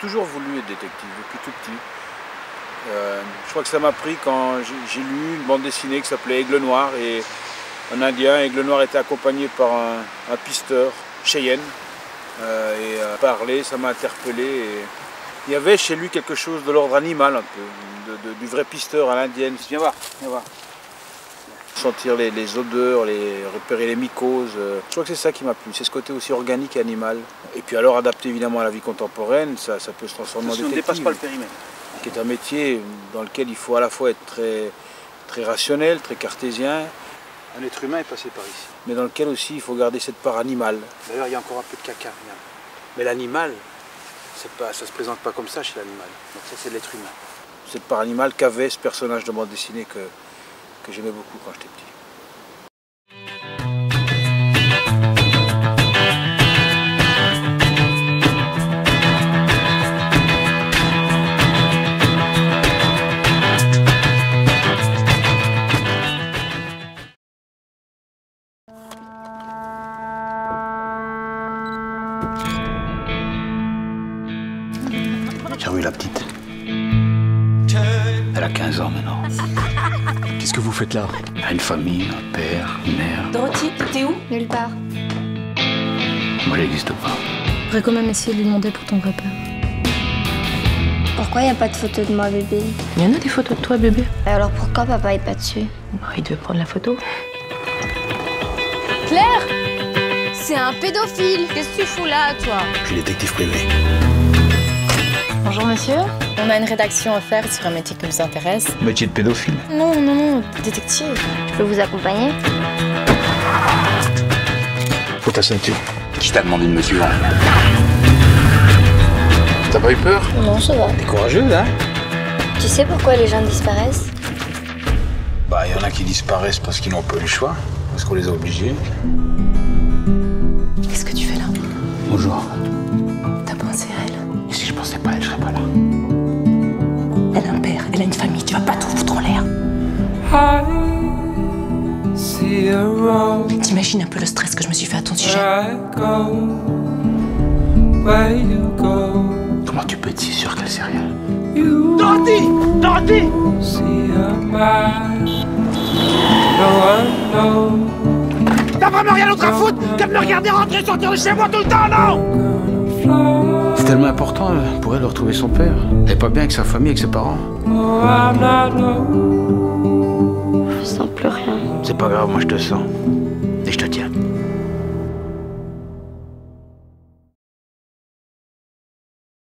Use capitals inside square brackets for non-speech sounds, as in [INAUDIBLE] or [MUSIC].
toujours voulu être détective depuis tout petit. Euh, je crois que ça m'a pris quand j'ai lu une bande dessinée qui s'appelait Aigle Noir et un Indien. Aigle Noir était accompagné par un, pisteur Cheyenne euh, et euh, ça m'a interpellé. Et... Il y avait chez lui quelque chose de l'ordre animal un peu, de, du vrai pisteur à l'indienne. Viens voir, viens voir. Sentir les, odeurs, les, repérer les mycoses. Euh, je crois que c'est ça qui m'a plu, c'est ce côté aussi organique et animal. Et puis alors adapté évidemment à la vie contemporaine, ça, peut se transformer en détective. ne dépasse pas le périmètre. Qui est un métier dans lequel il faut à la fois être très, très rationnel, très cartésien. Un être humain est passé par ici. Mais dans lequel aussi il faut garder cette part animale. D'ailleurs il y a encore un peu de caca, Mais l'animal, pas, ça ne se présente pas comme ça chez l'animal. Donc ça c'est l'être humain. Cette part animale qu'avait ce personnage de bande dessinée que, que j'aimais beaucoup quand j'étais petit. J'ai revu la petite. Elle a 15 ans maintenant. [LAUGHS] Qu'est-ce que vous faites là Elle a une famille, un père, une mère. Dorothy, t'es où Nulle part. Moi, j'existe pas. J'aurais quand même essayé de lui demander pour ton vrai père. Pourquoi il n'y a pas de photo de moi bébé Il y en a des photos de toi bébé. Alors pourquoi papa est pas dessus Il devait prendre la photo. Claire C'est un pédophile Qu'est-ce que tu fous là, toi? Je suis détective privé. Bonjour monsieur. On a une rédaction à faire sur un métier qui nous intéresse. Métier de pédophile Non, non, non, détective. Je peux vous accompagner Faut ta ceinture. Qui t'a demandé de me suivre T'as pas eu peur? Non, ça va. T'es courageux, hein? Tu sais pourquoi les gens disparaissent? Bah, il y en a qui disparaissent parce qu'ils n'ont pas eu le choix, parce qu'on les a obligés. Qu'est-ce que tu fais là? Bonjour. T'imagines un peu le stress que je me suis fait à ton sujet Comment tu peux être si sûr qu'elle sait rien Dorothy Dorothy T'as vraiment rien d'autre à foutre que de me regarder rentrer et sortir de chez moi tout le temps, non C'est tellement important euh, pour elle de retrouver son père. Elle est pas bien avec sa famille, avec ses parents. Je sens plus rien. C'est pas grave, moi je te sens. Ты что делаешь?